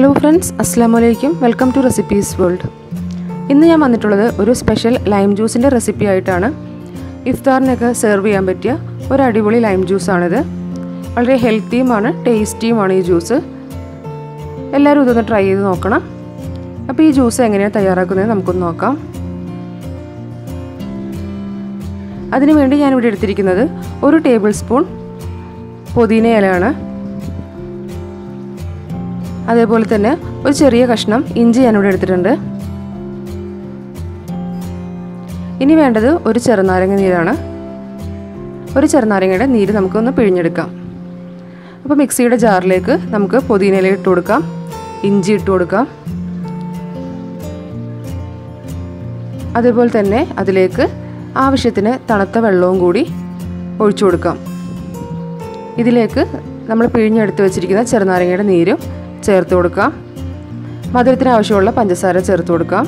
Hello friends അസ്സാം വലൈക്കും welcome to recipes world ഇന്ന് ഞാൻ വന്നിട്ടുള്ളത് ഒരു സ്പെഷ്യൽ ലൈം ജ്യൂസിന്റെ റെസിപ്പി ആയിട്ടാണ്. ഇഫ്താറിനൊക്കെ സെർവ് ചെയ്യാൻ പറ്റിയ ഒരു അടിപൊളി ലൈം ജ്യൂസാണിത് വളരെ ഹെൽത്തിയുമാണ് ടേസ്റ്റിയുമാണ് ഈ ജ്യൂസ് എല്ലാവരും ഇതൊന്ന് ട്രൈ ചെയ്ത് നോക്കണം. അപ്പോൾ ഈ ജ്യൂസ് എങ്ങനെയാണ് തയ്യാറാക്കുന്നത് നമുക്കൊന്ന് നോക്കാം. അതിനുവേണ്ടി ഞാനിവിടെ എടുത്തിരിക്കുന്നത് ഒരു ടേബിൾ സ്പൂൺ പുതിന ഇലയാണ്. അതേപോലെ തന്നെ ഒരു ചെറിയ കഷ്ണം ഇഞ്ചി ഞാനിവിടെ എടുത്തിട്ടുണ്ട്. ഇനി വേണ്ടത് ഒരു ചെറുനാരങ്ങ നീരാണ്. ഒരു ചെറുനാരങ്ങയുടെ നീര് നമുക്കൊന്ന് പിഴിഞ്ഞെടുക്കാം. അപ്പോൾ മിക്സിയുടെ ജാറിലേക്ക് നമുക്ക് പുതിനയില ഇട്ട് കൊടുക്കാം. ഇഞ്ചി ഇട്ട് കൊടുക്കാം. അതേപോലെ തന്നെ അതിലേക്ക് ആവശ്യത്തിന് തണുത്ത വെള്ളവും കൂടി ഒഴിച്ചു കൊടുക്കാം. ഇതിലേക്ക് നമ്മൾ പിഴിഞ്ഞെടുത്ത് വെച്ചിരിക്കുന്ന ചെറുനാരങ്ങയുടെ നീരും ചേർത്ത് കൊടുക്കാം മധുരത്തിന് ആവശ്യമുള്ള പഞ്ചസാര ചേർത്ത് കൊടുക്കാം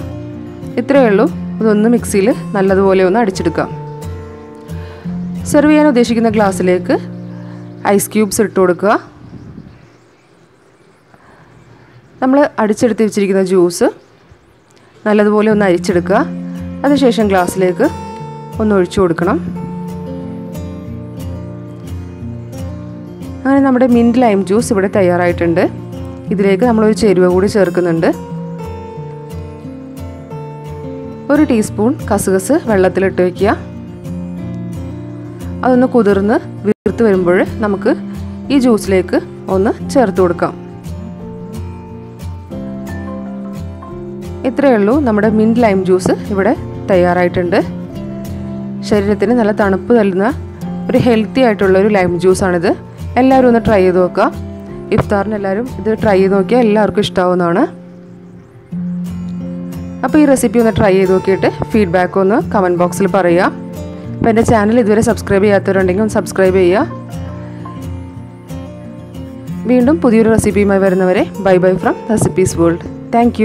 ഇത്രയേ ഉള്ളൂ. ഇതൊന്ന് മിക്സിയിൽ നല്ലതുപോലെ ഒന്ന് അടിച്ചെടുക്കാം സെർവ് ചെയ്യാൻ ഉദ്ദേശിക്കുന്ന ഗ്ലാസ്സിലേക്ക് ഐസ് ക്യൂബ്സ് ഇട്ട് കൊടുക്കുക. നമ്മൾ അടിച്ചെടുത്ത് വെച്ചിരിക്കുന്ന ജ്യൂസ് നല്ലതുപോലെ ഒന്ന് അരിച്ചെടുക്കുക. അതിനുശേഷം ഗ്ലാസ്സിലേക്ക് ഒന്ന് ഒഴിച്ചു കൊടുക്കണം. അങ്ങനെ നമ്മുടെ മിന്റ് ലൈം ജ്യൂസ് ഇവിടെ തയ്യാറായിട്ടുണ്ട്. ഇതിലേക്ക് നമ്മളൊരു ചേരുവ കൂടി ചേർക്കുന്നുണ്ട്. ഒരു ടീസ്പൂൺ കസുകസ് വെള്ളത്തിലിട്ട് വയ്ക്കുക അതൊന്ന് കുതിർന്ന് വീർത്ത് വരുമ്പോൾ നമുക്ക് ഈ ജ്യൂസിലേക്ക് ഒന്ന് ചേർത്ത് കൊടുക്കാം. ഇത്രയേ ഉള്ളൂ നമ്മുടെ മിന്റ് ലൈം ജ്യൂസ് ഇവിടെ തയ്യാറായിട്ടുണ്ട്. ശരീരത്തിന് നല്ല തണുപ്പ് നൽകുന്ന ഒരു ഹെൽത്തി ആയിട്ടുള്ള ഒരു ലൈം ജ്യൂസാണിത്. എല്ലാവരും ഒന്ന് ട്രൈ ചെയ്ത് നോക്കുക. ഇഫ്താറിന് എല്ലാവരും ഇത് ട്രൈ ചെയ്ത് നോക്കിയാൽ എല്ലാവർക്കും ഇഷ്ടമാവുന്നതാണ് അപ്പോൾ ഈ റെസിപ്പി ഒന്ന് ട്രൈ ചെയ്ത് നോക്കിയിട്ട് ഫീഡ്ബാക്ക് ഒന്ന് കമന്റ് ബോക്സിൽ പറയുക. അപ്പോൾ എന്റെ ചാനൽ ഇതുവരെ സബ്സ്ക്രൈബ് ചെയ്യാത്തവരുണ്ടെങ്കിൽ ഒന്ന് സബ്സ്ക്രൈബ് ചെയ്യുക. വീണ്ടും പുതിയൊരു റെസിപ്പിയുമായി വരുന്നവരെ bye bye from recipes world thank